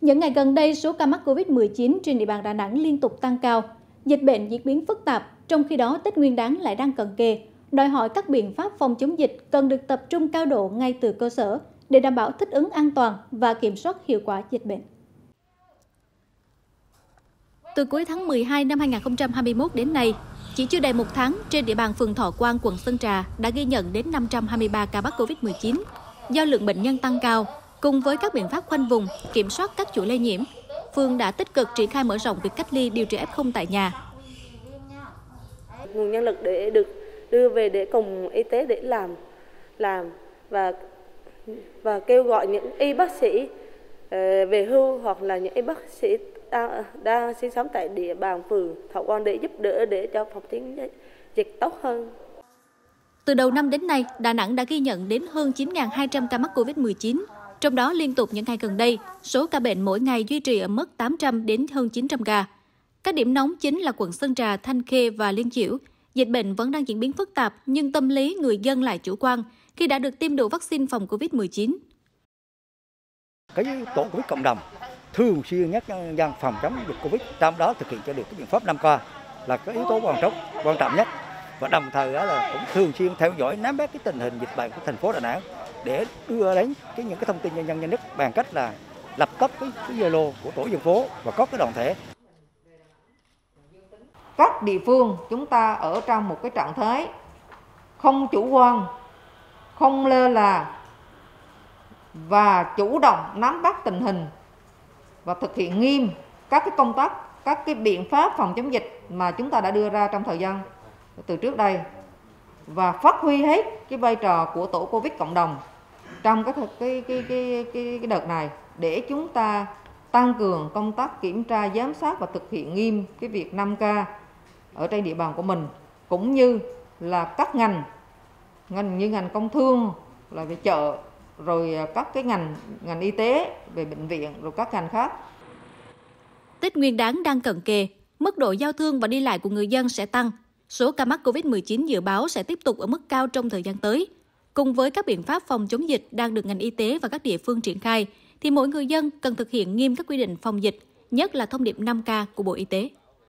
Những ngày gần đây, số ca mắc COVID-19 trên địa bàn Đà Nẵng liên tục tăng cao. Dịch bệnh diễn biến phức tạp, trong khi đó Tết Nguyên đán lại đang cận kề. Đòi hỏi các biện pháp phòng chống dịch cần được tập trung cao độ ngay từ cơ sở để đảm bảo thích ứng an toàn và kiểm soát hiệu quả dịch bệnh. Từ cuối tháng 12 năm 2021 đến nay, chỉ chưa đầy một tháng, trên địa bàn phường Thọ Quang, quận Sơn Trà đã ghi nhận đến 523 ca mắc COVID-19. Do lượng bệnh nhân tăng cao, cùng với các biện pháp khoanh vùng, kiểm soát các chuỗi lây nhiễm, phường đã tích cực triển khai mở rộng việc cách ly điều trị F0 tại nhà. Nguồn nhân lực để được đưa về để cùng y tế để làm làm và và kêu gọi những y bác sĩ ờ, về hưu hoặc là những y bác sĩ đang, đang sinh sống tại địa bàn phường Thọ Quang để giúp đỡ để cho phòng chống dịch tốt hơn. Từ đầu năm đến nay, Đà Nẵng đã ghi nhận đến hơn 9.200 ca mắc COVID-19. Trong đó liên tục những ngày gần đây, số ca bệnh mỗi ngày duy trì ở mức 800 đến hơn 900 ca. Các điểm nóng chính là quận Sơn Trà, Thanh Khê và Liên Chiểu. Dịch bệnh vẫn đang diễn biến phức tạp, nhưng tâm lý người dân lại chủ quan khi đã được tiêm đủ vaccine phòng COVID-19. Cái tổ COVID cộng đồng thường xuyên nhắc dân phòng chống dịch Covid, trong đó thực hiện cho được cái biện pháp 5K là cái yếu tố quan trọng quan trọng nhất và đồng thời đó là cũng thường xuyên theo dõi nắm bắt cái tình hình dịch bệnh của thành phố Đà Nẵng để đưa đến cái những cái thông tin nhân dân nhà nước bằng cách là lập cấp cái cái Zalo của tổ dân phố và có cái đoàn thể. Các địa phương chúng ta ở trong một cái trạng thái không chủ quan, không lơ là và chủ động nắm bắt tình hình và thực hiện nghiêm các cái công tác các cái biện pháp phòng chống dịch mà chúng ta đã đưa ra trong thời gian từ trước đây và phát huy hết cái vai trò của tổ covid cộng đồng trong cái cái cái cái cái, cái đợt này để chúng ta tăng cường công tác kiểm tra giám sát và thực hiện nghiêm cái việc 5K ở trên địa bàn của mình cũng như là các ngành ngành như ngành công thương là về chợ rồi các cái ngành ngành y tế về bệnh viện rồi các ngành khác. Tết Nguyên đán đang cận kề, mức độ giao thương và đi lại của người dân sẽ tăng. Số ca mắc COVID-19 dự báo sẽ tiếp tục ở mức cao trong thời gian tới. Cùng với các biện pháp phòng chống dịch đang được ngành y tế và các địa phương triển khai, thì mỗi người dân cần thực hiện nghiêm các quy định phòng dịch, nhất là thông điệp 5K của Bộ Y tế.